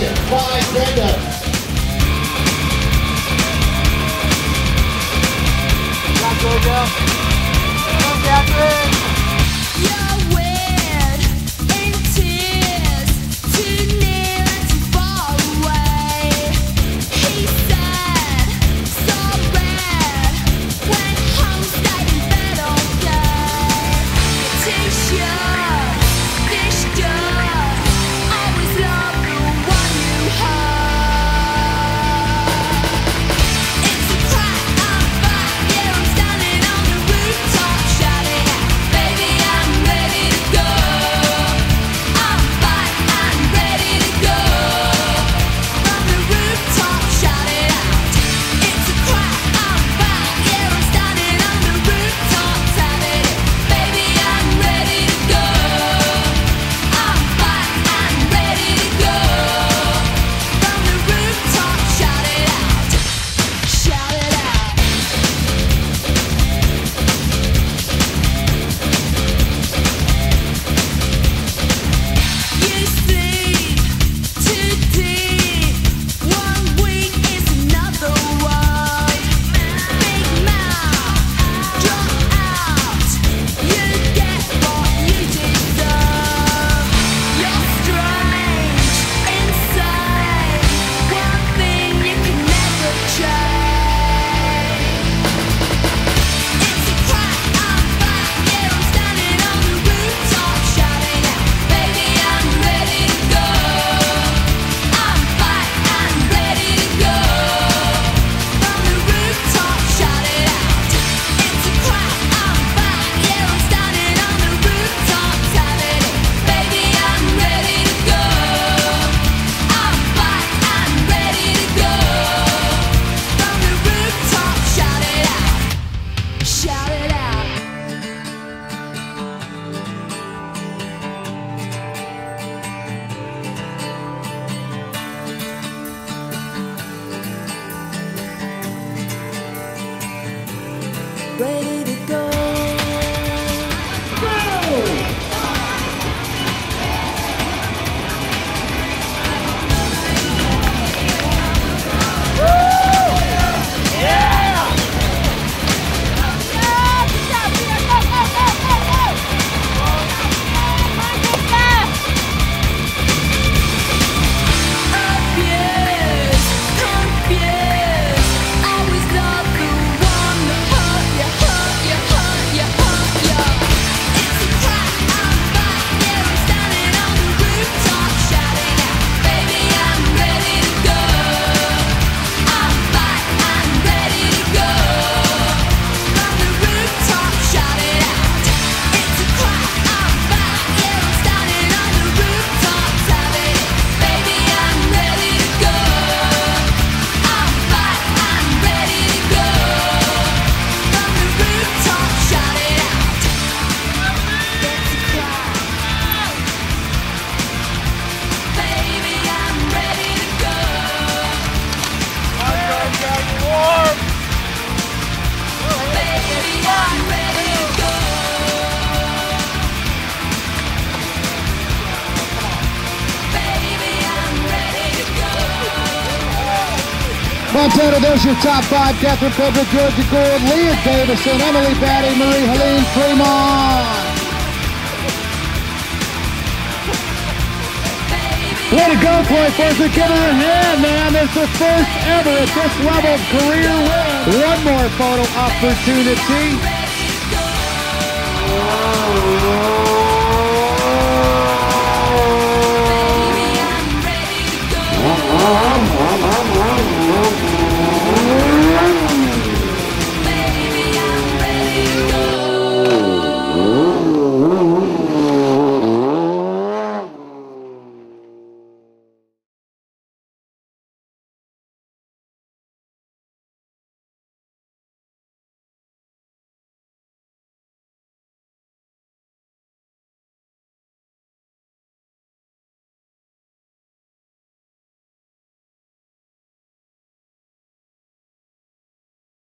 Five stand-ups. Catherine! Fontana, there's your top five. Catherine Pepper, Georgia Gordon, Leah Davison, Emily Batty, Marie Helene Premont. Way to go, Chloe Forsyth. Give her a hand, man. It's the first ever at this level career win. One more photo opportunity.